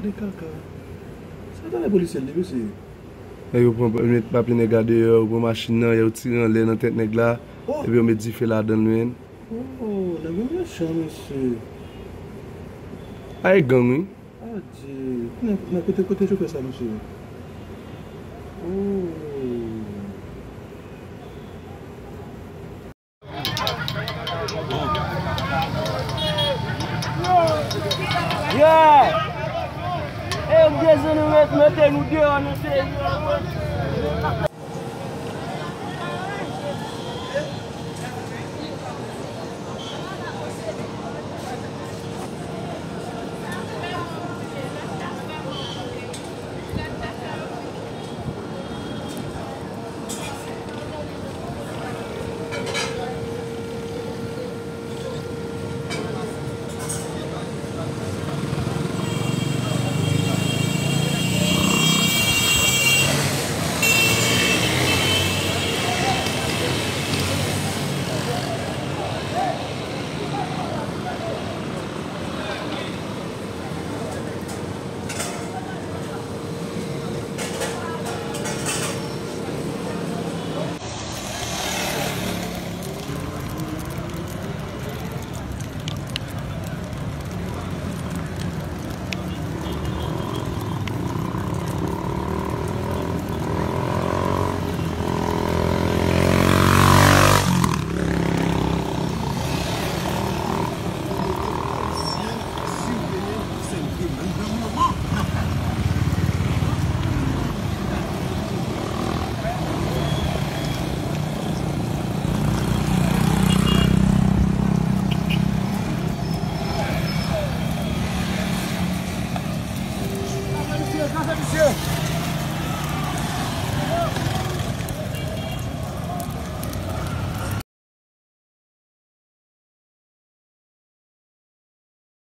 kade kaka. Sa tan la polisye li, mese? E yo pou mwen papi ne gade yo, pou machin nan, yo tiran le nan tet neg la, e bi yo me di fe la dan men. Oh, la mwen mwen chan, mese. A e gang, mwen? A di, nan kote kote chou pe sa, mese? Oh. Yeah! Mwen dezen nou et mette nou de an ete. Yapacak bir şey yok.